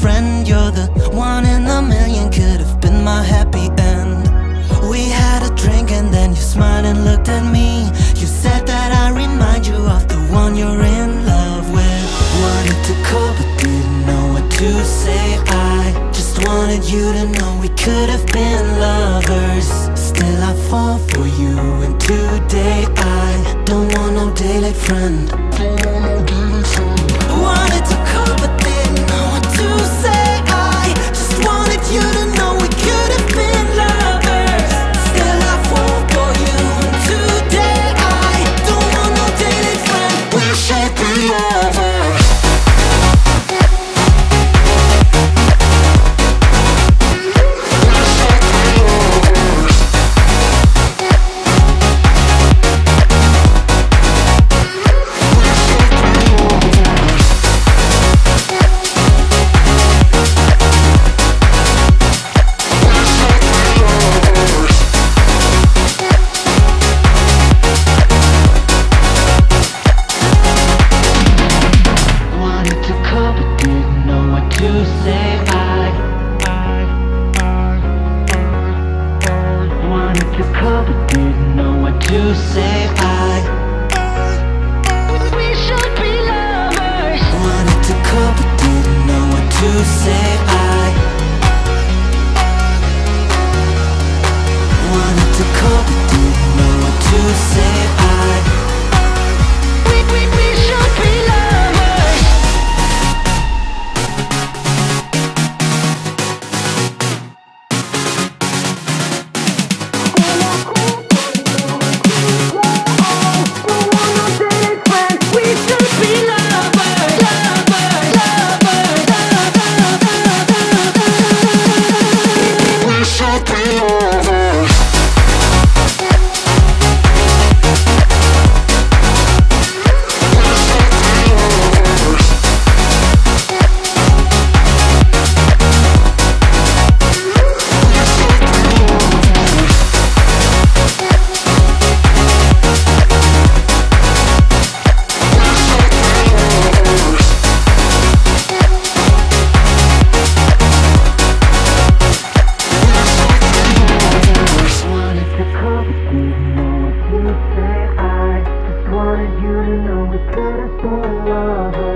friend. You're the one in a million, could have been my happy end. We had a drink and then you smiled and looked at me. You said that I remind you of the one you're in love with. Wanted to call but didn't know what to say. I just wanted you to know we could have been lovers. Still, I fall for you, and today I don't want no daylight friend. Wanted to call but to say. Be know we could have been in love.